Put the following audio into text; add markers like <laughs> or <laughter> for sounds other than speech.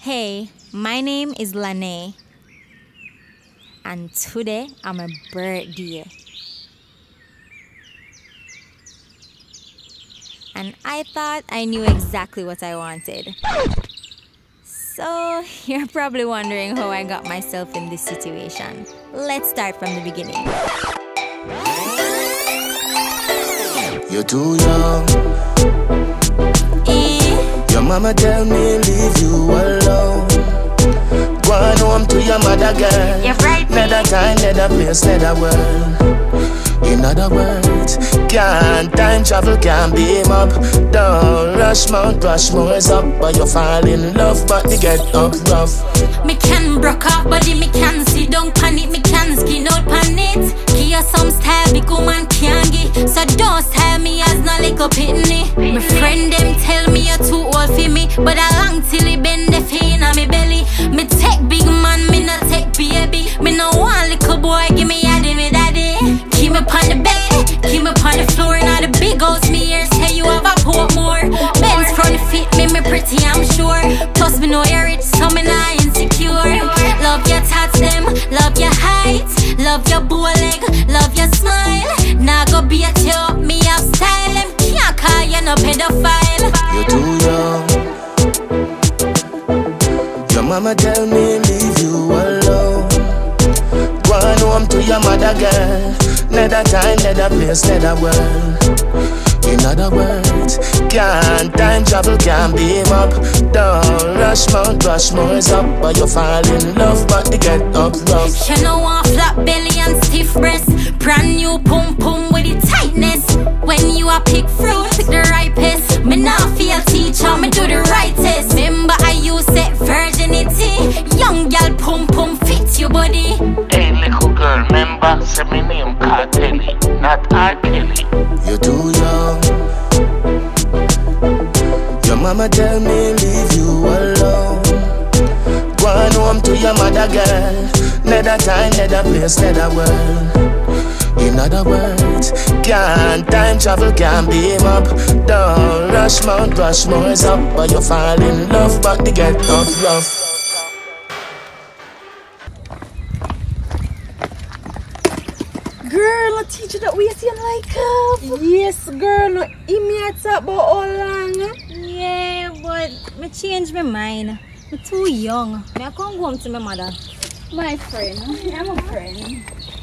Hey, my name is Lane, and today I'm a birthday. And I thought I knew exactly what I wanted. So, <laughs> you're probably wondering how I got myself in this situation. Let's start from the beginning. You're too young. Eh, Your mama tell me leave you alone. Mother, girl. You're right, Another time, another place, another world. In other words, can't time travel, can't beam up. Don't rush, Mount Rushmore's up, but you fall in love, but they get up rough. Me can broke up, body, me can see, don't panic, me can skin out pan it. Give you some style, big woman can't give. So don't tell me as no little pitney. My friend them tell me you're too old for me, but I long till it bend love your bow leg, love your smile. Now go beat you up, me have style. Them can't call you no pedophile. You're too young. Your mama tell me leave you alone. Go on home to your mother, girl. Another time, another place, another world. In other words, can't time travel, can't beam up. Don't rush, Mount Rushmore's up, but you fall in love, but they get up rough. You know want flat belly stiff breast Brand new pum pum with the tightness When you a pick fruit, pick the ripest Me not feel teacher, me do the right test Remember I use it virginity Young girl pum pum fit your body Hey, little girl, remember, say me name Cartelli, not R. Kelly. You're too young. Your mama tell me leave you alone. Go on home to your mother, girl. Another time, another place, another world. In other words, can't time travel, can't beam up. Don't rush, Mount Rushmore's up, but you fall in love, but they get up rough. Girl, no teacher that we see like up. Yes, girl, no him me talk about how long. yeah, but me change my mind. I'm too young. Me I go home to my mother. My friend, I'm a friend.